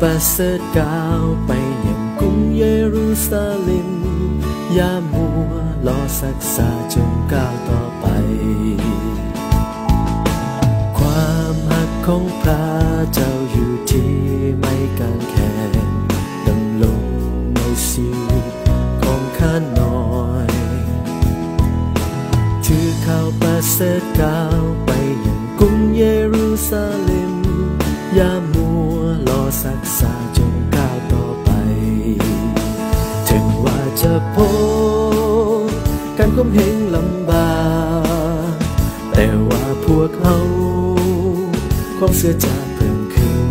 ประเสริฐก้าวไปยังกรุงเยรูซาเล็มอย่ามัวรอสักษาจงก้าวต่อไป ความหักของพระเจ้าอยู่ที่ไม่การแข่งดำลงในชีวิตของข้าน้อยถือข่าวประเสริฐก้าวไปยังกรุงเยรูซาเล็มอย่ามัว รอสักษาจงก้าวต่อไป ถึงว่าจะพบการก้มเหงลำบากแต่ว่าพวกเขาความเสื่อจะเพิ่มขึ้น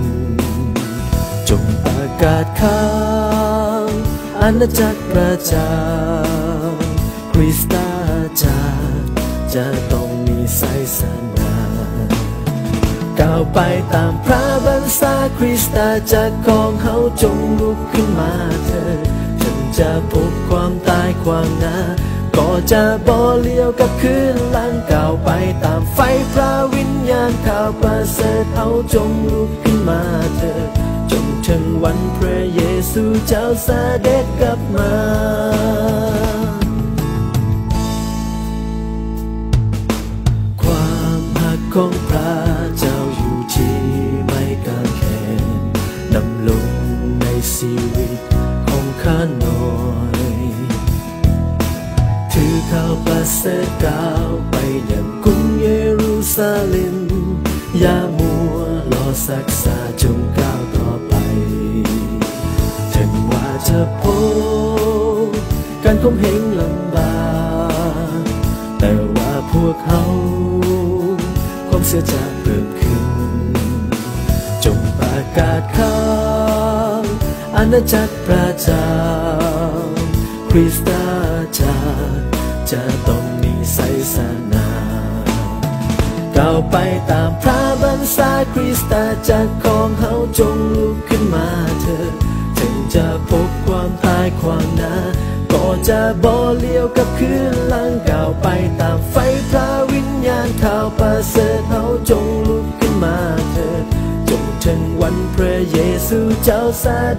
จงประกาศข่าวอาณาจักรพระจาคริสตาจักรจะต้องมีไสสนา ก้าวไปตามพระบัญชาคริสตาจักของเขาจงลุกขึ้นมาเถิดฉันจะพบความตายความหนาก็จะบ่เลี้ยวกับคืนหลังก้าวไปตามไฟพระวิญญาณข่าวประเสริฐเขาจงลุกขึ้นมาเถิดจงถึงวันพระเยซูเจ้าเสด็จกลับมา เสก้าวไปยังกรุงเยรูซาเล็มอย่ามัวรอสักษาจงก้าวต่อไป ถึงว่าจะพบการคมเหงลำบากแต่ว่าพวกเขาความเสียจะเพิ่มขึ้น จงประกาศข่าอาณาจักรพระเจ้าคริสตาจักรจะต้อง ไปตามพระบัญชาคริสตาจักรของเขาจงลุกขึ้นมาเถิดถึงจะพบความตายความหนาก็จะบ่เลี้ยวกับคืนลังก้าวไปตามไฟพระวิญญาณข่าวประเสริฐเขาจงลุกขึ้นมาเถิดจงถึงวันพระเยซูเจ้า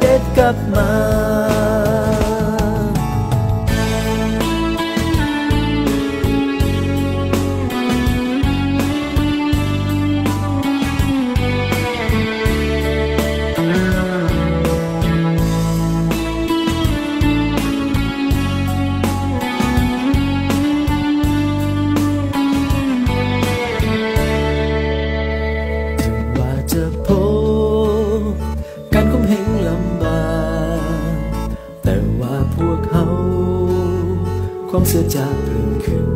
เด็จกลับมา เสียจะเพิ่มขึ้น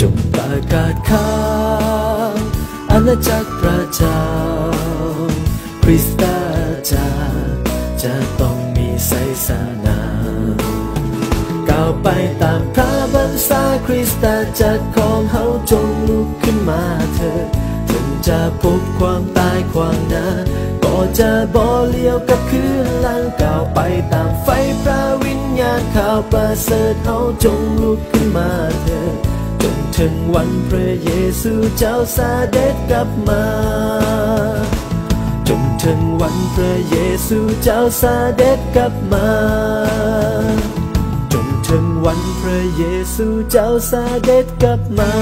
จงประกาศข่าวอาณาจักรพระเจ้า คริสตาจักรจะต้องมีไสสนาก้าวไปตามพระบัญชาคริสตาจักรของเขาจงลุกขึ้นมาเถิดถึงจะพบความตายความนาก็จะบ่เลี้ยวกับคืนลังก้าวไปตามไฟพระวิาณข่าวประเสริฐเขาจงลุกขึ้นมาเถิดจงถึงวันพระเยซูเจ้าเด็จกลับมาจงถึงวันพระเยซูเจ้าเด็จกลับมา จงถึงวันพระเยซูเจ้าเด็จกลับมา